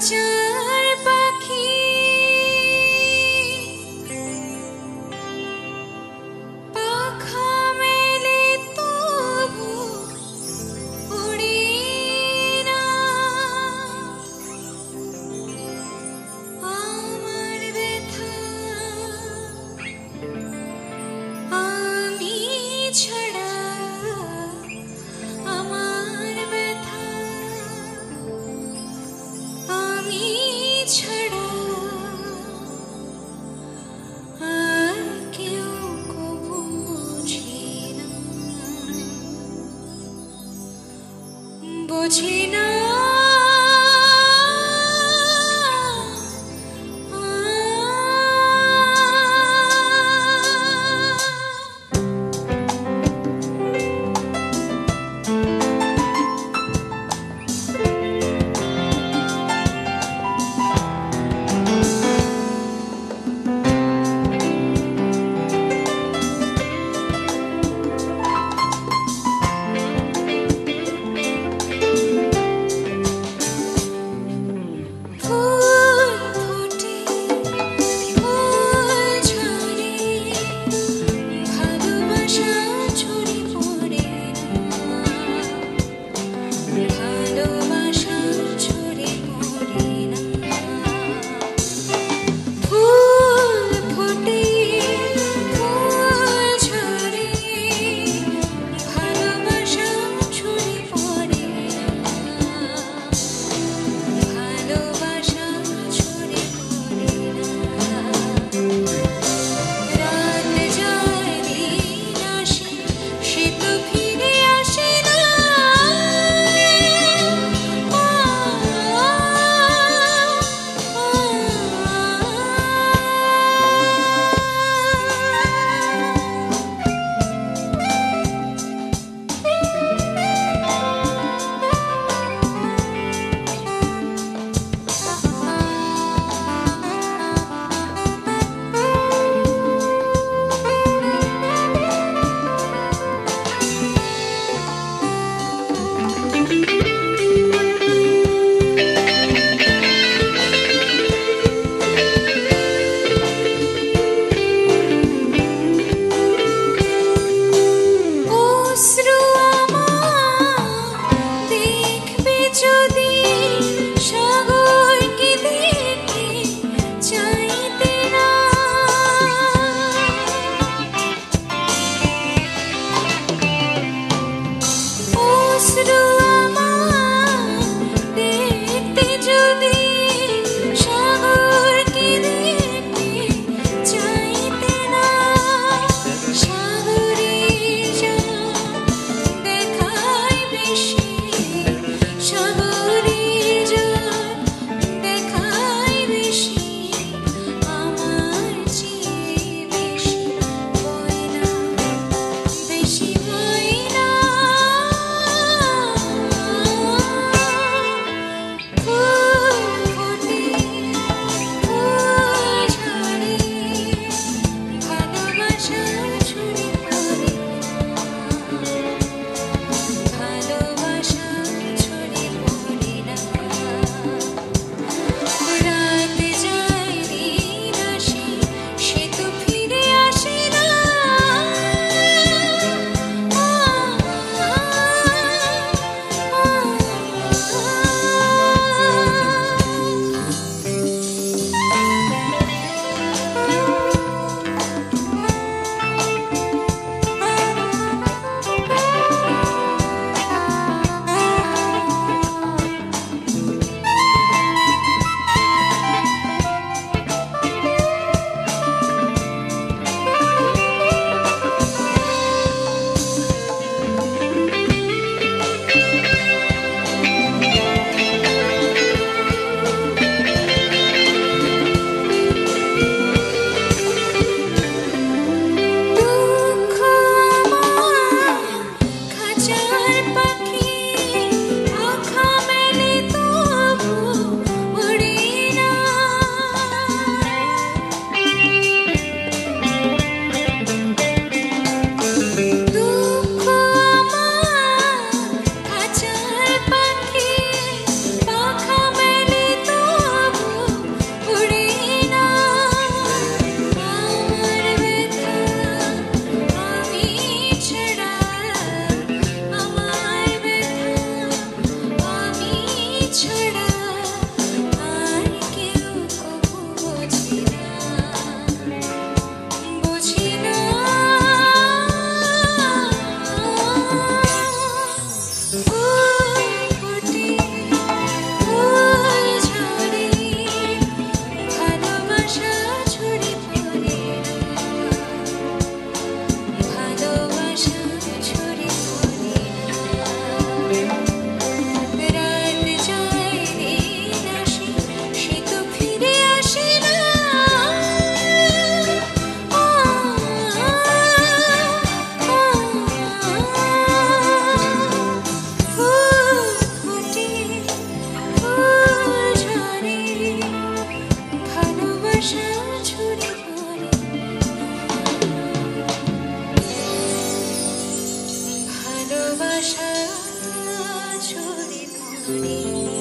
what you বোঝে না যদি আশা যদি পারি